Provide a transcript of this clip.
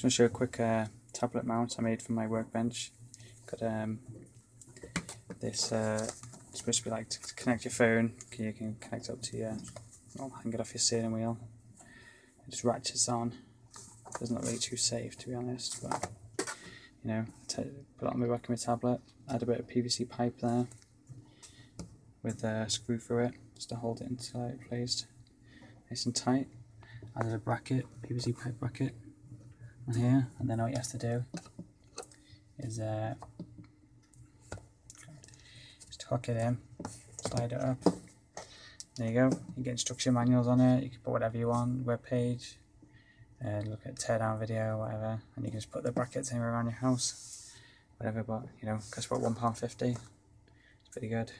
Just want to show a quick uh, tablet mount I made for my workbench. Got um, this uh, supposed to be like to connect your phone. You can connect up to your, well, hang it off your steering wheel. It just ratchets on. Doesn't look really too safe to be honest, but you know, put it on my tablet. Add a bit of PVC pipe there with a screw through it just to hold it until it placed nice and tight. Added a bracket, PVC pipe bracket on here, and then all you have to do is uh, just hook it in, slide it up. There you go. You get instruction manuals on it. You can put whatever you want, web page, uh, look at teardown video, whatever, and you can just put the brackets anywhere around your house, whatever. But you know, costs about one pound fifty. It's pretty good.